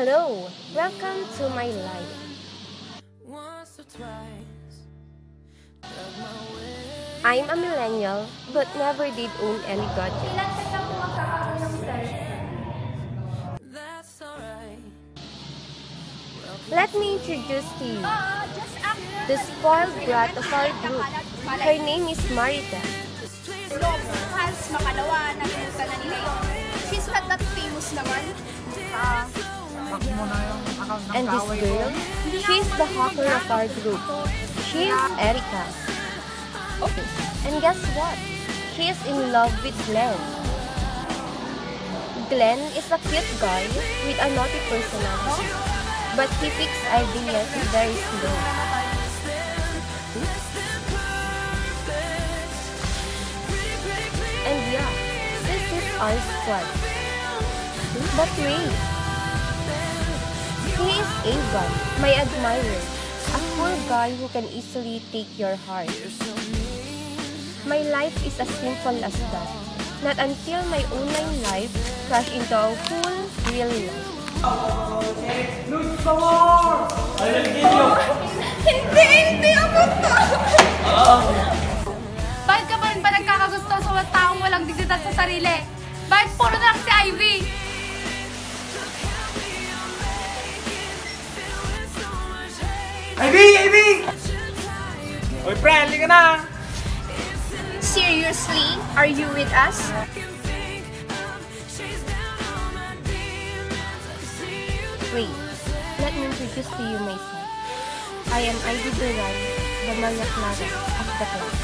Hello, welcome to my life. I'm a millennial but never did own any gadget. Kailan ka na po magkakaroon ng cellphone? Let me introduce to you Oo, just act the spoiled brat of our group. Her name is Marita. Fans, makalawa, nakita na nila yun. She's not that famous naman. Ah, And this girl, she's the hacker of our group. She's Erica. Okay, and guess what? She is in love with Glenn. Glenn is a cute guy with a naughty personality, but he picks ideas very slow. And yeah, this is our squad. But wait, he is Avon, my admirer, a cool guy who can easily take your heart. My life is as simple as that. Not until my online life crashed into a full real life. hindi, hindi ako to! Bakit ka pa rin ba nagkakagusto sa taong walang dignidad sa sarili? Bakit puro na lang si Ivy? Ivy! Ivy! Uy, pre, halika ka na! Seriously? Are you with us? Wait, let me introduce to you myself. I am Ivy Duran, the Maria Clara of the class.